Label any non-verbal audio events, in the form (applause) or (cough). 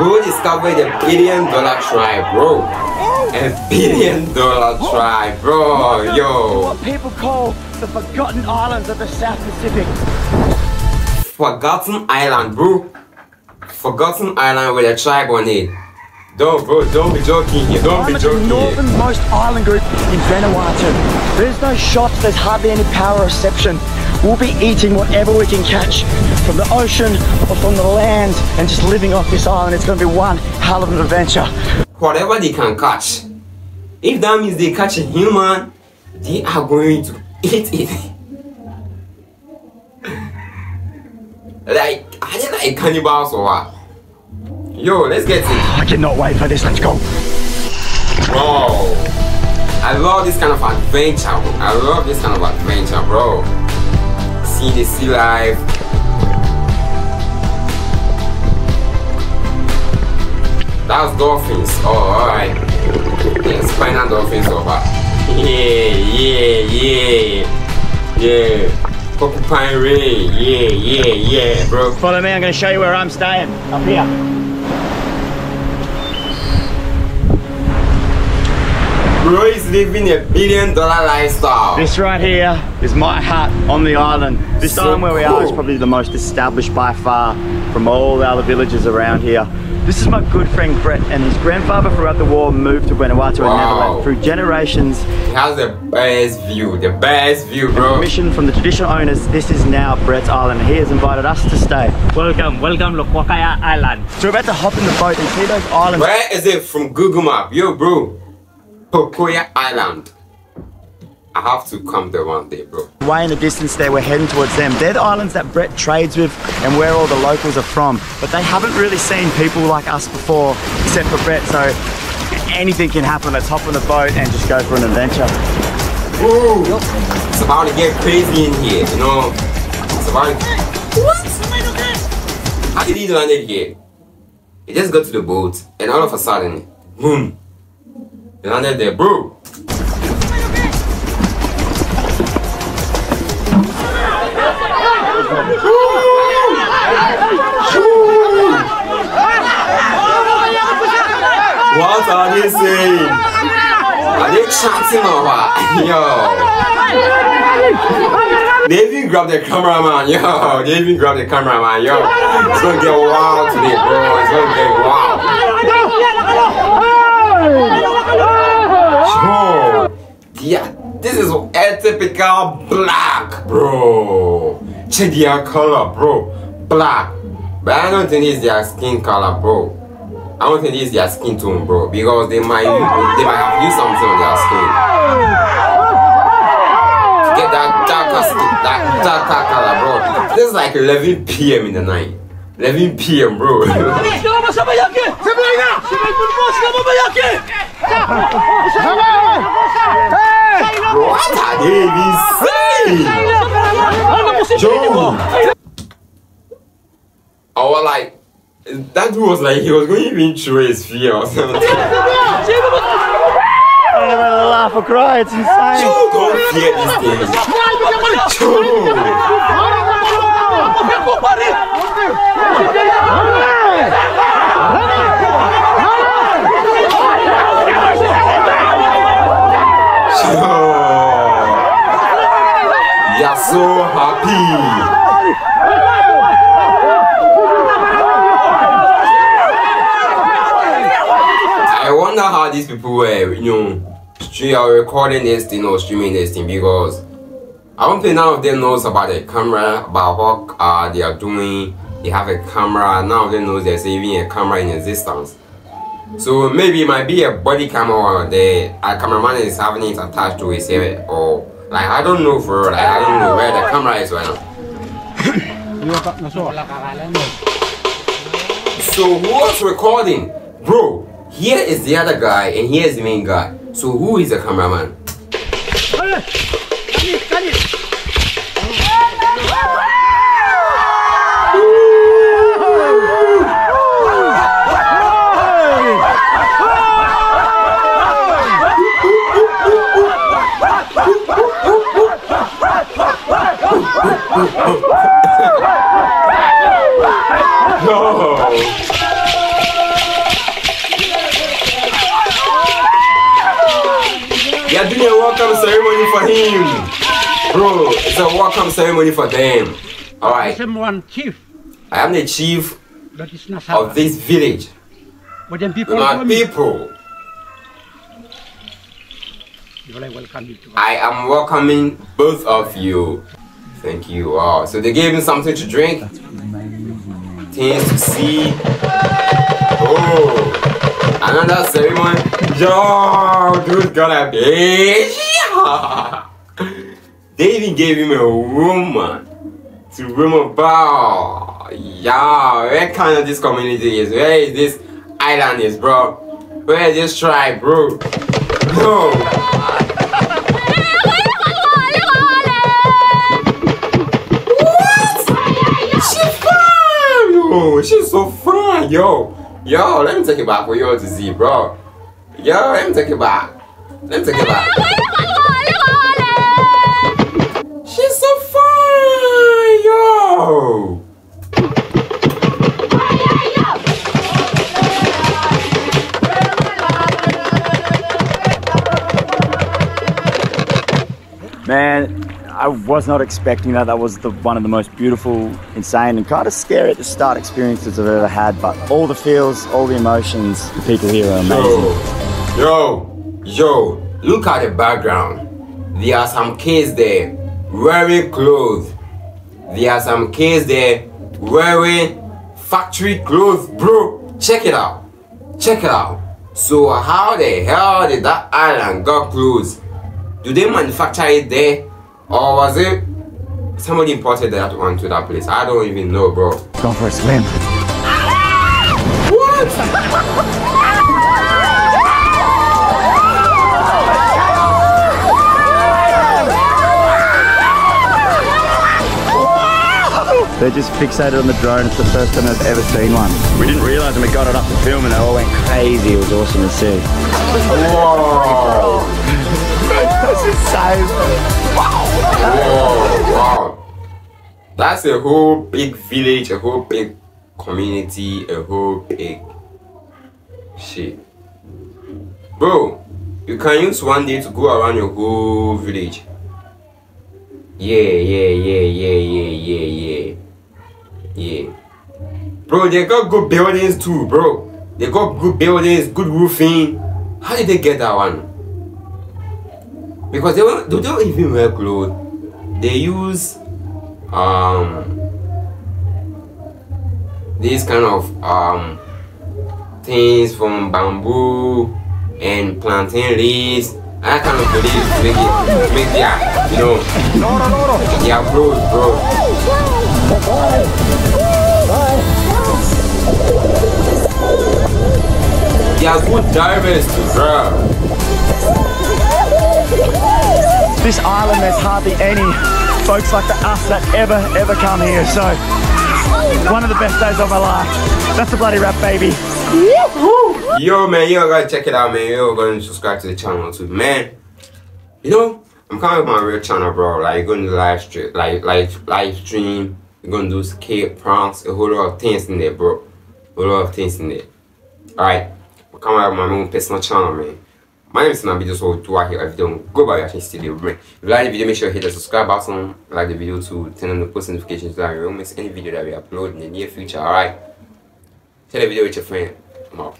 Who discovered the billion dollar tribe, bro? A billion dollar tribe, bro, yo. What people call the forgotten islands of the South Pacific. Forgotten Island, bro. Forgotten Island with a tribe on it. Don't, bro, don't be joking here. Don't I'm be at the joking northernmost island group in Vanuatu. There's no shops, there's hardly any power reception. We'll be eating whatever we can catch from the ocean or from the land and just living off this island. It's going to be one hell of an adventure. Whatever they can catch. If that means they catch a human, they are going to eat it. (laughs) like, are they like cannibals or what? Yo, let's get it. I cannot wait for this. Let's go. Bro, I love this kind of adventure. Bro. I love this kind of adventure, bro. See the sea life. That's dolphins. Oh, alright. Yeah, spinner dolphins over. Yeah, yeah, yeah. Yeah. Porcupine Ray. Yeah, yeah, yeah, bro. Follow me. I'm going to show you where I'm staying. Up here. Bro is living a billion dollar lifestyle. This right here is my hut on the island. This So island where we are is probably the most established by far from all the other villages around here. This is my good friend Brett and his grandfather throughout the war moved to Vanuatu and never left. Through generations, He has the best view, the best view, bro. permission from the traditional owners, this is now Brett's island. He has invited us to stay. Welcome, welcome Lokwakaya Island. So we're about to hop in the boat and see those islands. Where is it from Google Map? Yo, bro. Pokoya Island. I have to come there one day, bro. Way in the distance there, we're heading towards them. They're the islands that Brett trades with and where all the locals are from. But they haven't really seen people like us before, except for Brett. So anything can happen. Let's hop on the boat and just go for an adventure. Ooh, it's about to get crazy in here, you know. It's about to... What? How did he land it here? He just got to the boat and all of a sudden, boom. He landed there, bro. What are they saying? Are they chanting or what? (laughs) Yo. They even grabbed the cameraman, yo. They even grabbed the cameraman, yo. It's gonna get wild today, bro. It's gonna get wild. Yo. Yeah, this is a typical black, bro. Check their color, bro. Black. But I don't think it's their skin color, bro. I don't think it's their skin tone, bro, because they might they might have used something on their skin to get that darker skin, that darker color, bro. This is like 11 p.m. in the night. 11 p.m., bro. (laughs) what are they even saying? Yo. I was like, that dude was like, he was going to even throw his fear or something. I don't know whether to laugh or cry. It's insane. Yo, don't fear these things. Yo. Yo. You're so happy. I wonder how these people were, you know, stream are recording this thing or streaming this thing because I don't think none of them knows about the camera, about what uh, they are doing. They have a camera. None of them knows there's even a camera in existence. So maybe it might be a body camera or the uh, cameraman is having it attached to his head or like I don't know for real, like I don't know where the camera is right now. (coughs) So who was recording? Bro, here is the other guy and here is the main guy. So who is the cameraman? Yo. (laughs) welcome ceremony for him. Bro, it's a welcome ceremony for them. Alright. I am the chief That is Nassau. of this village. But then people me. people, I welcome you to I am welcoming both of you. Thank you. Wow. So they gave him something to drink, things to see. Oh, another ceremony. Yo, dude got a baby. They even gave him a woman to room about. Yeah, where kind of this community is? Where is this island is, bro? Where is this tribe, bro? Yo. She fine! Yo, she's so fine, yo. Yo, let me take it back for you to see, bro. Yo, let me take it back. Let me take it back. She's so fine, yo. I was not expecting that. That was the, one of the most beautiful, insane, and kind of scary at the start experiences I've ever had. But all the feels, all the emotions, the people here are amazing. Yo, yo, yo, look at the background. There are some kids there wearing clothes. There are some kids there wearing factory clothes, bro. Check it out. Check it out. So how the hell did that island got clothes? Do they manufacture it there? Or was it somebody imported that one to that place? I don't even know, bro. Gone for a swim. What? They're just fixated on the drone. It's the first time I've ever seen one. We didn't realise when we got it up to film and they all went crazy. It was awesome to see. Whoa. (laughs) That's insane. That's a whole big village, a whole big community, a whole big shit. Bro, you can use one day to go around your whole village. Yeah, yeah, yeah, yeah, yeah, yeah, yeah. Yeah. Bro, they got good buildings too, bro. They got good buildings, good roofing. How did they get that one? because they they don't even wear clothes. They use um these kind of um things from bamboo and plantain leaves. That kind of to make it make their you know their clothes, bro. They are good divers to drown. This island, has hardly any folks like the us that ever, ever come here. So, one of the best days of my life. That's the bloody rap, baby. Yo, man, you gotta check it out, man. You're gonna subscribe to the channel too, man. You know, I'm coming with my real channel, bro. Like, gonna do live stream, like, like live stream. You're gonna do skate pranks, a whole lot of things in there, bro. A whole lot of things in there. Alright, I'm coming with my own personal channel, man. My name is Nabi, so do I hear a video. Go by watching studio, man. If you like the video, make sure you hit the subscribe button. Like the video to turn on the post notifications so that you don't miss any video that we upload in the near future. Alright, share the video with your friend. I'm out.